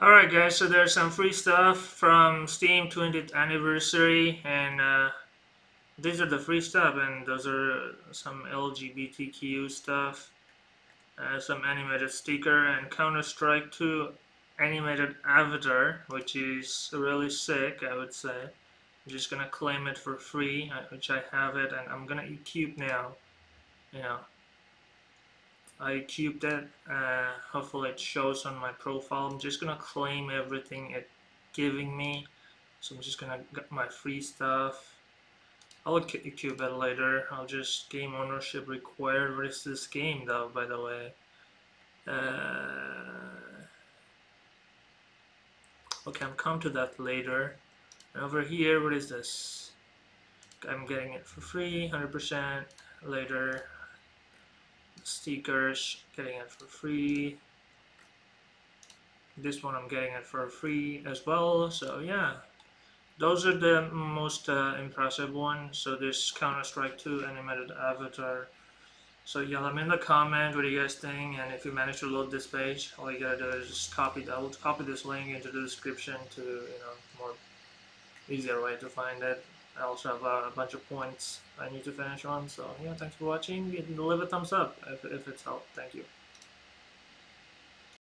Alright guys, so there's some free stuff from Steam 20th anniversary and uh, these are the free stuff and those are some LGBTQ stuff, uh, some animated sticker and Counter-Strike 2 animated avatar which is really sick I would say. I'm just gonna claim it for free uh, which I have it and I'm gonna eat cube now. You know, I cubed it. Uh, hopefully it shows on my profile. I'm just gonna claim everything it giving me. So I'm just gonna get my free stuff. I'll cube it later. I'll just game ownership required. What is this game though, by the way? Uh, okay, I'll come to that later. And over here, what is this? I'm getting it for free, 100% later stickers getting it for free. This one I'm getting it for free as well so yeah. Those are the most uh, impressive ones. So this Counter-Strike 2 animated avatar. So yeah let me in the comment what you guys think and if you manage to load this page all you gotta do is just copy that will copy this link into the description to you know more easier way to find it I also have a bunch of points I need to finish on. So yeah, thanks for watching. Leave a thumbs up if, if it's helped. Thank you.